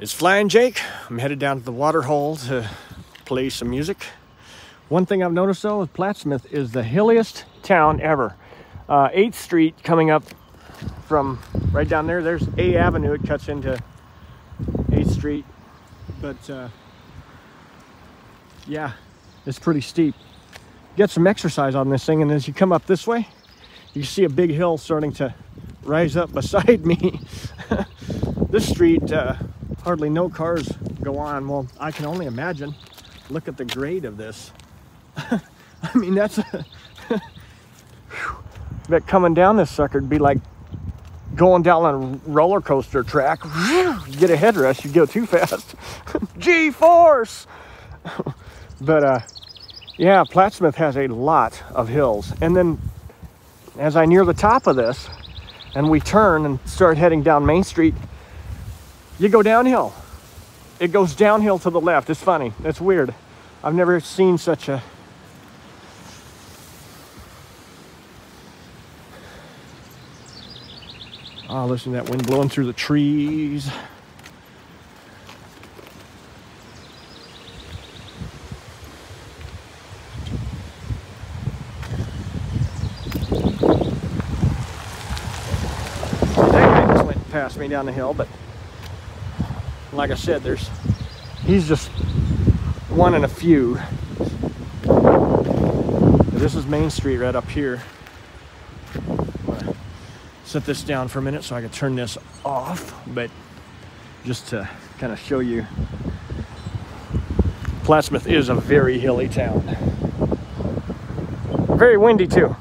It's Flying Jake. I'm headed down to the water hole to play some music. One thing I've noticed though with Plattsmouth is the hilliest town ever. Uh, 8th Street coming up from right down there. There's A Avenue. It cuts into 8th Street. But uh, yeah, it's pretty steep. Get some exercise on this thing and as you come up this way, you see a big hill starting to rise up beside me. this street, uh, hardly no cars go on. Well, I can only imagine. Look at the grade of this. I mean, that's a, bet coming down this sucker would be like going down on a roller coaster track. Get a headrest, you go too fast. G-force! but uh, yeah, Plattsmouth has a lot of hills. And then as I near the top of this, and we turn and start heading down Main Street, you go downhill. It goes downhill to the left. It's funny. It's weird. I've never seen such a Oh, listen to that wind blowing through the trees. Past me down the hill, but like I said, there's he's just one in a few. This is Main Street right up here. Set this down for a minute so I can turn this off, but just to kind of show you, Plattsmouth is a very hilly town. Very windy too.